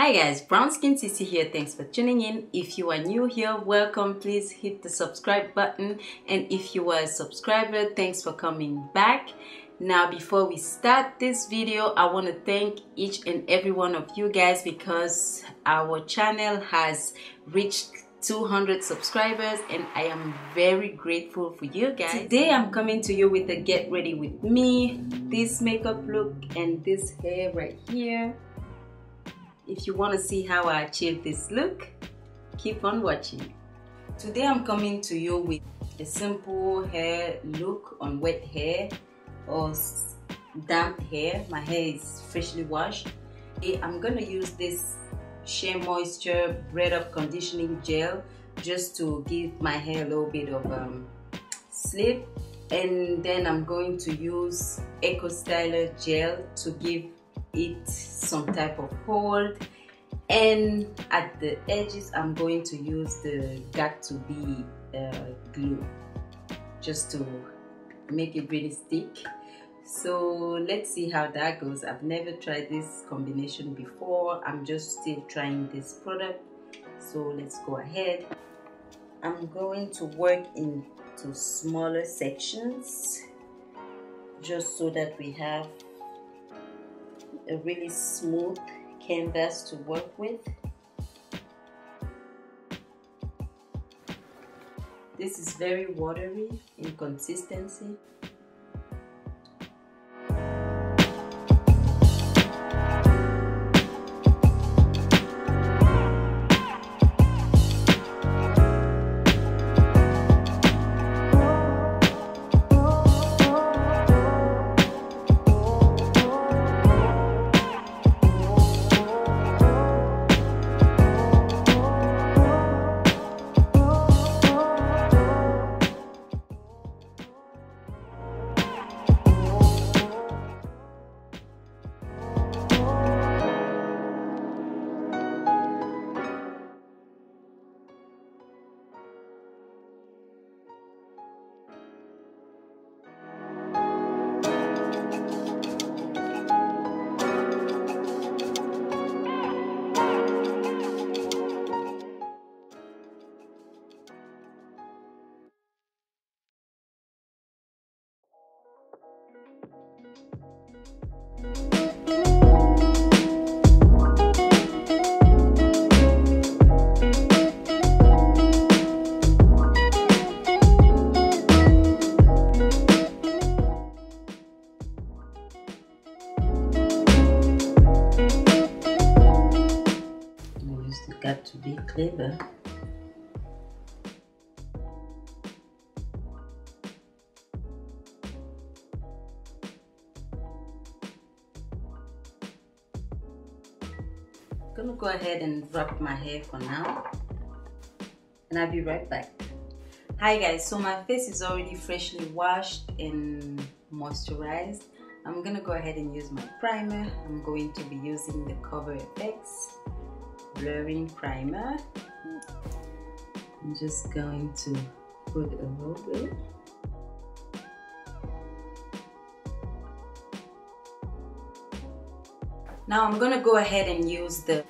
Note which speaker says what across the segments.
Speaker 1: Hi guys, Brown Skin Sisi here. Thanks for tuning in. If you are new here, welcome. Please hit the subscribe button. And if you are a subscriber, thanks for coming back. Now, before we start this video, I want to thank each and every one of you guys because our channel has reached 200 subscribers and I am very grateful for you guys. Today I'm coming to you with a get ready with me, this makeup look and this hair right here. If you want to see how I achieve this look, keep on watching. Today I'm coming to you with a simple hair look on wet hair or damp hair. My hair is freshly washed. I'm gonna use this Shea Moisture Braid Up Conditioning Gel just to give my hair a little bit of um, slip and then I'm going to use Eco Styler Gel to give it some type of hold and at the edges I'm going to use the got2b uh, glue just to make it really stick. So let's see how that goes. I've never tried this combination before. I'm just still trying this product. So let's go ahead. I'm going to work into smaller sections just so that we have a really smooth canvas to work with. This is very watery in consistency Got2b Kleber. Gonna go ahead and wrap my hair for now. And I'll be right back. Hi guys so my face is already freshly washed and moisturized. I'm gonna go ahead and use my primer. I'm going to be using the Cover FX blurring primer I'm just going to put a little bit Now I'm gonna go ahead and use the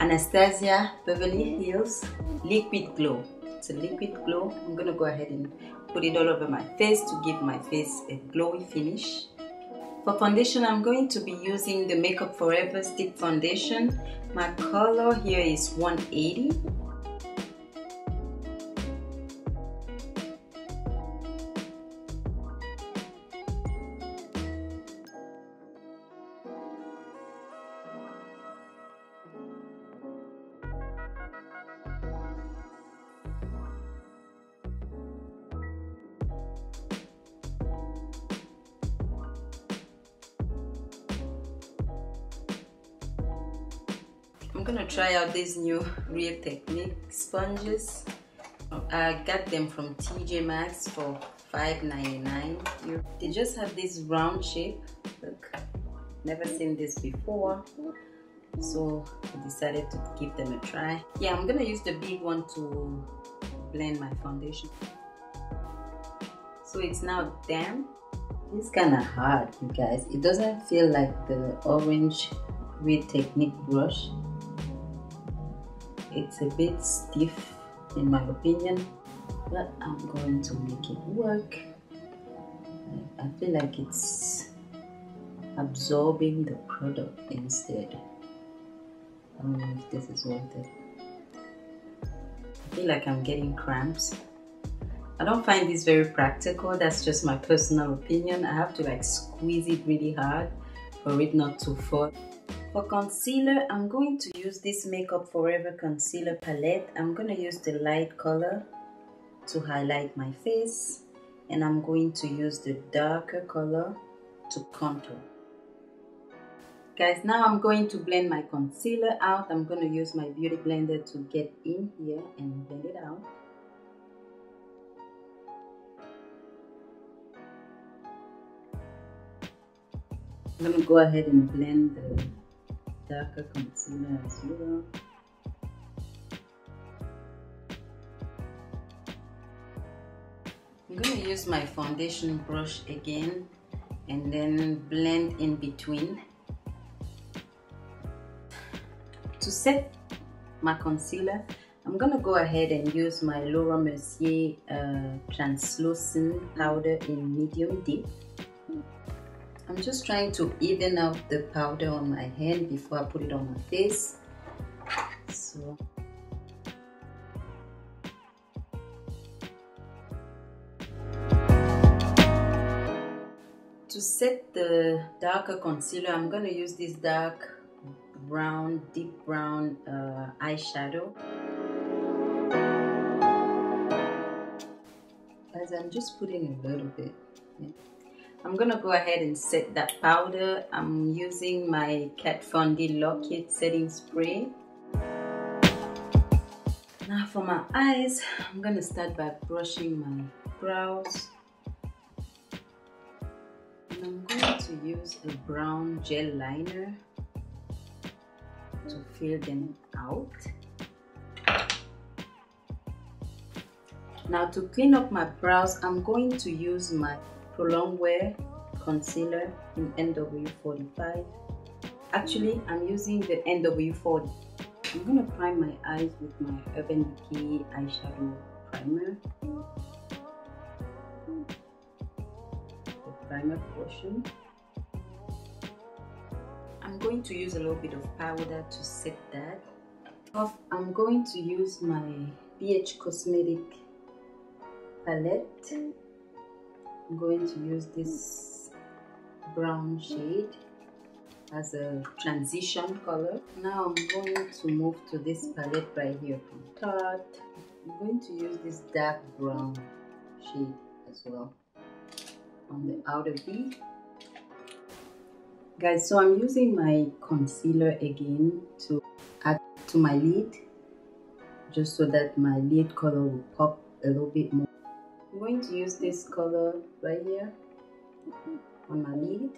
Speaker 1: Anastasia Beverly Hills Liquid Glow. It's a liquid glow. I'm gonna go ahead and put it all over my face to give my face a glowy finish. For foundation, I'm going to be using the Makeup Forever Stick Foundation. My color here is 180. I'm gonna try out these new Real Technique sponges. I got them from TJ Maxx for $5.99. They just have this round shape. Look, never seen this before. So I decided to give them a try. Yeah, I'm gonna use the big one to blend my foundation. So it's now damp. It's kind of hard, you guys. It doesn't feel like the orange Real Technique brush it's a bit stiff in my opinion but I'm going to make it work. I feel like it's absorbing the product instead. I don't know if this is worth it. I feel like I'm getting cramps. I don't find this very practical. That's just my personal opinion. I have to like squeeze it really hard for it not to fall for concealer, I'm going to use this Makeup Forever Concealer Palette. I'm going to use the light color to highlight my face. And I'm going to use the darker color to contour. Guys, now I'm going to blend my concealer out. I'm going to use my Beauty Blender to get in here and blend it out. Going to go ahead and blend the I'm going to use my foundation brush again and then blend in between. To set my concealer, I'm going to go ahead and use my Laura Mercier uh, translucent powder in medium deep. I'm just trying to even out the powder on my hand before I put it on my face. So to set the darker concealer, I'm going to use this dark brown, deep brown uh, eyeshadow. As I'm just putting a little bit. Yeah. I'm gonna go ahead and set that powder. I'm using my Kat Von D Lock It setting spray. Now for my eyes, I'm gonna start by brushing my brows. And I'm going to use a brown gel liner to fill them out. Now to clean up my brows, I'm going to use my Pro Longwear concealer in NW45 actually I'm using the NW40 I'm gonna prime my eyes with my Urban Decay eyeshadow primer. The primer portion. I'm going to use a little bit of powder to set that. I'm going to use my BH Cosmetic palette I'm going to use this brown shade as a transition color. Now I'm going to move to this palette right here from Tarte. I'm going to use this dark brown shade as well on the outer V. Guys, so I'm using my concealer again to add to my lid just so that my lid color will pop a little bit more. Going to use this color right here on my lid.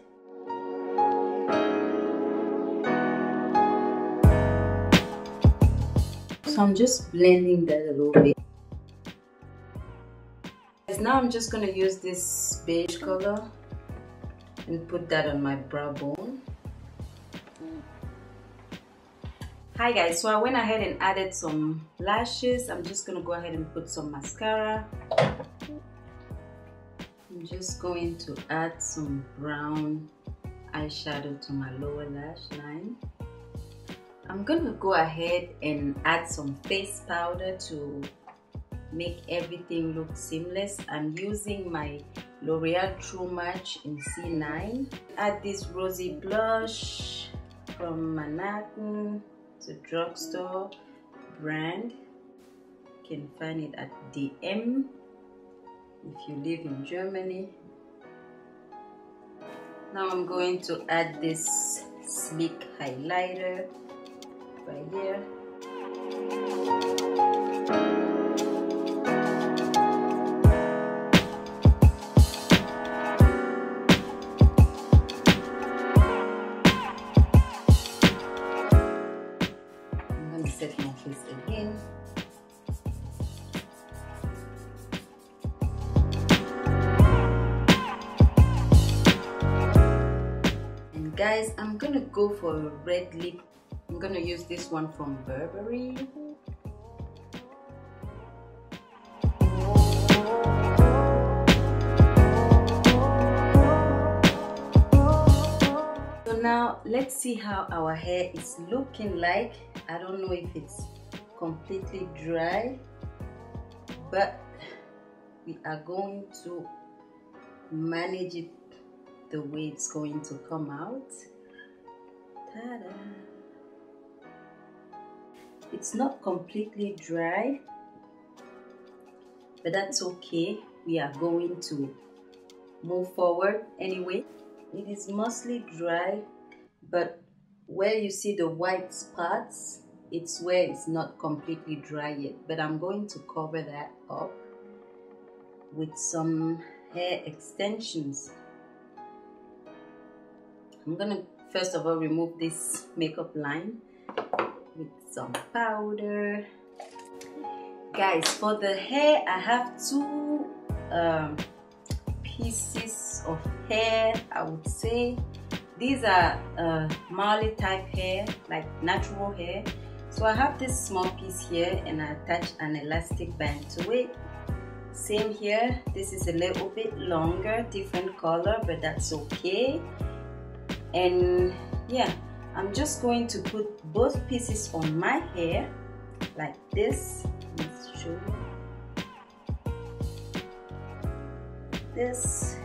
Speaker 1: So I'm just blending that a little bit. Now I'm just going to use this beige color and put that on my brow bone. Hi guys, so I went ahead and added some lashes. I'm just to go ahead and put some mascara. I'm just going to add some brown eyeshadow to my lower lash line. I'm to go ahead and add some face powder to make everything look seamless. I'm using my L'Oreal True Match in C9. Add this rosy blush from Manhattan, a drugstore brand. You can find it at DM if you live in Germany. Now I'm going to add this sleek highlighter right here. gonna go for a red lip. I'm gonna use this one from Burberry. So now let's see how our hair is looking like. I don't know if it's completely dry, but we are going to manage it the way it's going to come out it's not completely dry but that's okay. We are going to move forward anyway. It is mostly dry but where you see the white spots it's where it's not completely dry yet. But I'm going to cover that up with some hair extensions. I'm gonna first of all remove this makeup line with some powder guys for the hair I have two um, pieces of hair I would say these are uh, Marley type hair, like natural hair. So I have this small piece here and I attach an elastic band to it. Same here, this is a little bit longer, different color, but that's okay. And yeah, I'm just going to put both pieces on my hair like this. Let's show you. This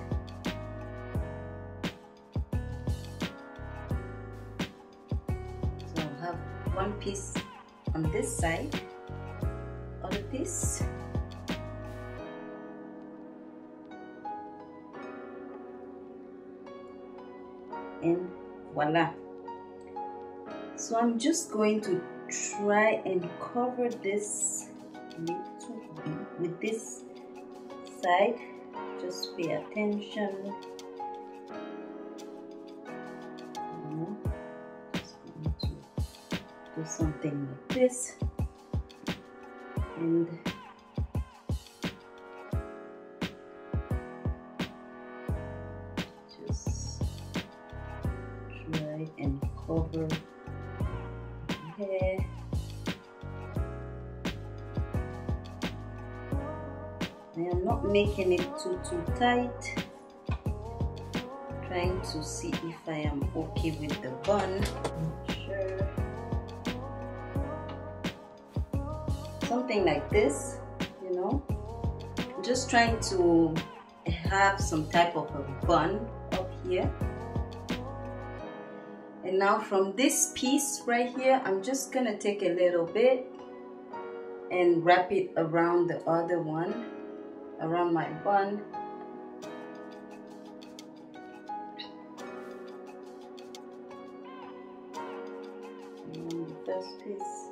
Speaker 1: so I'll have one piece on this side other piece voila. So I'm just going to try and cover this with this side. Just pay attention. Do something like this. And making it too too tight. Trying to see if I am okay with the bun. Something like this you know. Just trying to have some type of a bun up here. And now from this piece right here I'm just gonna take a little bit and wrap it around the other one around my bun. And the first piece.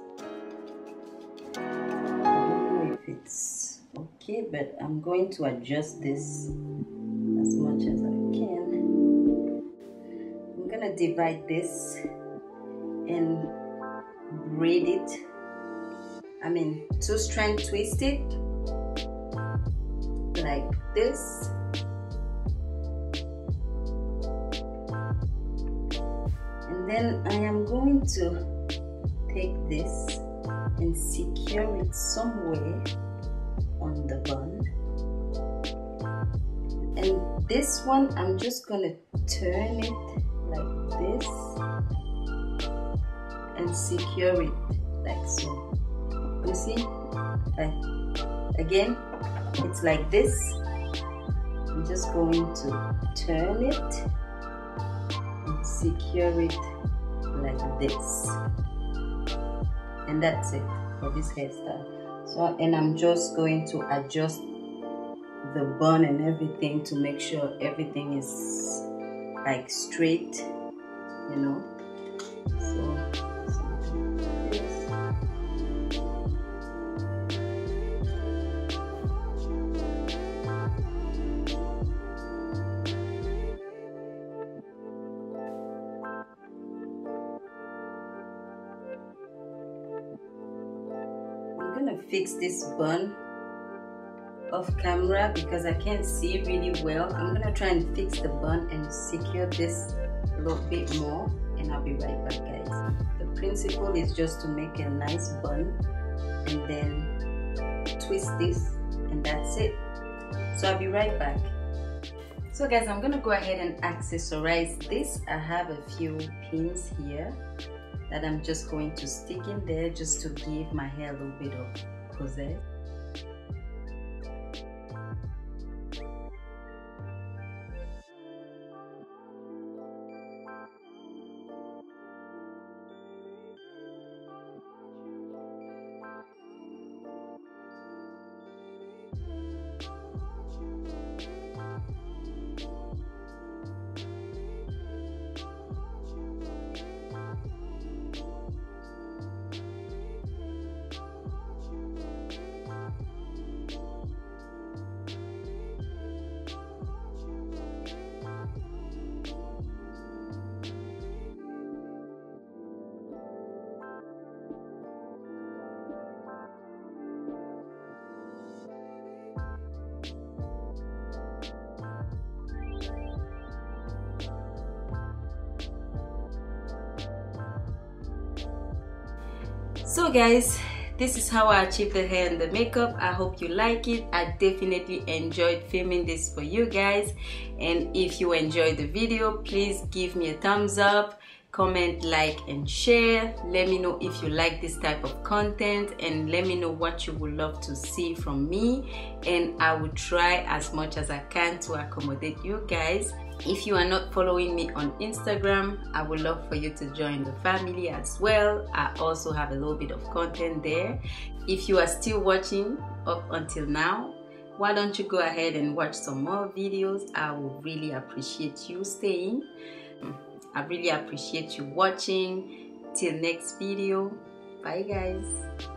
Speaker 1: It's okay but I'm going to adjust this as much as I can. I'm gonna divide this and braid it. I mean two strand twist it like this. And then I am going to take this and secure it somewhere on the bun and this one I'm just gonna turn it like this and secure it like so. You see? Like, again it's like this. I'm just going to turn it and secure it like this. And that's it for this hairstyle. So and I'm just going to adjust the bun and everything to make sure everything is like straight you know? So fix this bun off camera because I can't see really well. I'm gonna try and fix the bun and secure this a little bit more and I'll be right back guys. The principle is just to make a nice bun and then twist this and that's it. so I'll be right back so guys I'm gonna go ahead and accessorize this I have a few pins here that I'm just going to stick in there just to give my hair a little bit of possess so guys this is how I achieved the hair and the makeup. I hope you like it. I definitely enjoyed filming this for you guys. And if you enjoyed the video please give me a thumbs up comment like and share. Let me know if you like this type of content and let me know what you would love to see from me. And I will try as much as I can to accommodate you guys if you are not following me on Instagram, I would love for you to join the family as well. I also have a little bit of content there. If you are still watching up until now, why don't you go ahead and watch some more videos? I would really appreciate you staying. I really appreciate you watching. Till next video. Bye guys.